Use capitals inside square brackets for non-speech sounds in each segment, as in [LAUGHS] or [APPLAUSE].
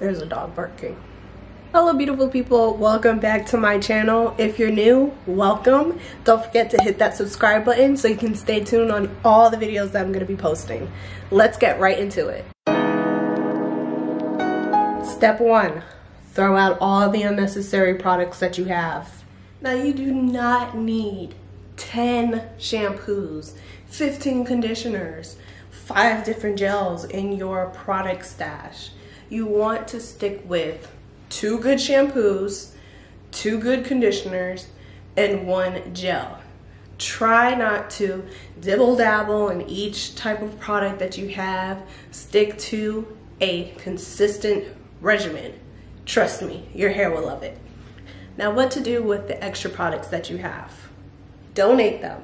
There's a dog barking. Hello beautiful people, welcome back to my channel. If you're new, welcome. Don't forget to hit that subscribe button so you can stay tuned on all the videos that I'm gonna be posting. Let's get right into it. Step one, throw out all the unnecessary products that you have. Now you do not need 10 shampoos, 15 conditioners, five different gels in your product stash. You want to stick with two good shampoos, two good conditioners, and one gel. Try not to dibble dabble in each type of product that you have. Stick to a consistent regimen. Trust me, your hair will love it. Now, what to do with the extra products that you have? Donate them.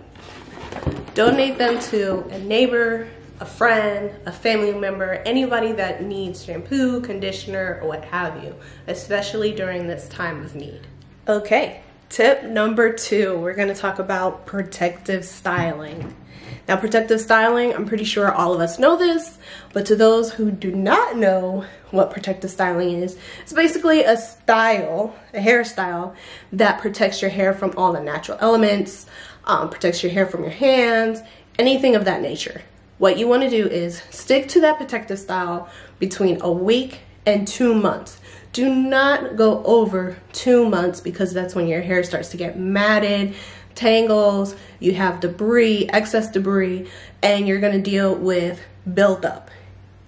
Donate them to a neighbor, a friend, a family member, anybody that needs shampoo, conditioner, or what have you, especially during this time of need. Okay, tip number two, we're gonna talk about protective styling. Now, protective styling, I'm pretty sure all of us know this, but to those who do not know what protective styling is, it's basically a style, a hairstyle that protects your hair from all the natural elements, um, protects your hair from your hands, anything of that nature. What you want to do is stick to that protective style between a week and two months. Do not go over two months because that's when your hair starts to get matted, tangles, you have debris, excess debris, and you're going to deal with buildup.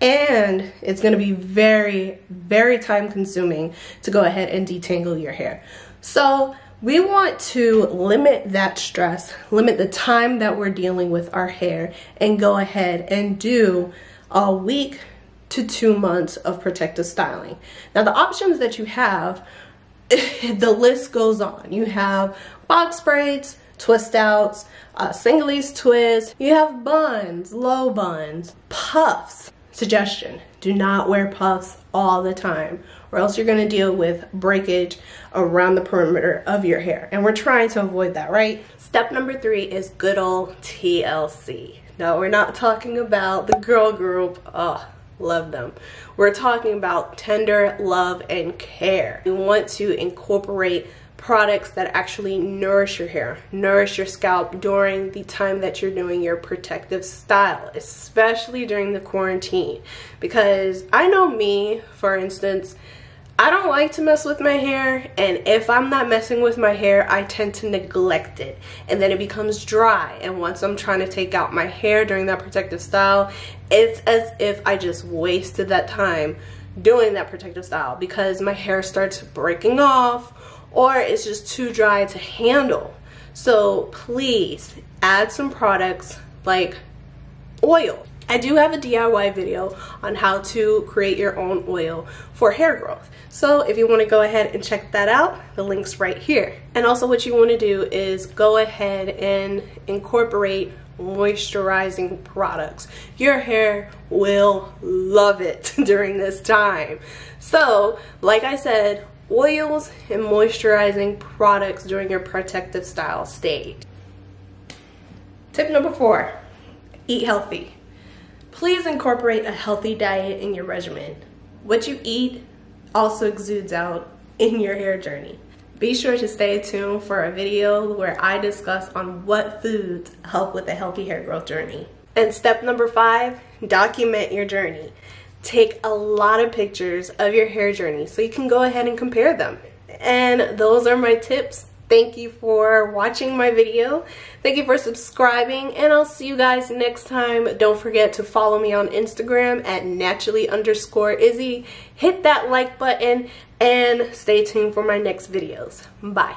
And it's going to be very, very time consuming to go ahead and detangle your hair. So we want to limit that stress, limit the time that we're dealing with our hair, and go ahead and do a week to two months of protective styling. Now, the options that you have, [LAUGHS] the list goes on. You have box braids, twist outs, uh, singles twists, you have buns, low buns, puffs. Suggestion do not wear puffs all the time or else you're going to deal with breakage around the perimeter of your hair. And we're trying to avoid that, right? Step number three is good old TLC. No, we're not talking about the girl group. Oh, love them. We're talking about tender love and care. We want to incorporate products that actually nourish your hair, nourish your scalp during the time that you're doing your protective style, especially during the quarantine. Because I know me, for instance, I don't like to mess with my hair and if I'm not messing with my hair I tend to neglect it and then it becomes dry and once I'm trying to take out my hair during that protective style it's as if I just wasted that time doing that protective style because my hair starts breaking off or it's just too dry to handle. So please add some products like oil. I do have a DIY video on how to create your own oil for hair growth. So if you want to go ahead and check that out, the link's right here. And also what you want to do is go ahead and incorporate moisturizing products. Your hair will love it [LAUGHS] during this time. So, like I said, oils and moisturizing products during your protective style stage. Tip number four, eat healthy. Please incorporate a healthy diet in your regimen. What you eat also exudes out in your hair journey. Be sure to stay tuned for a video where I discuss on what foods help with a healthy hair growth journey. And step number five, document your journey take a lot of pictures of your hair journey so you can go ahead and compare them. And those are my tips. Thank you for watching my video. Thank you for subscribing and I'll see you guys next time. Don't forget to follow me on Instagram at naturally underscore Izzy. Hit that like button and stay tuned for my next videos. Bye.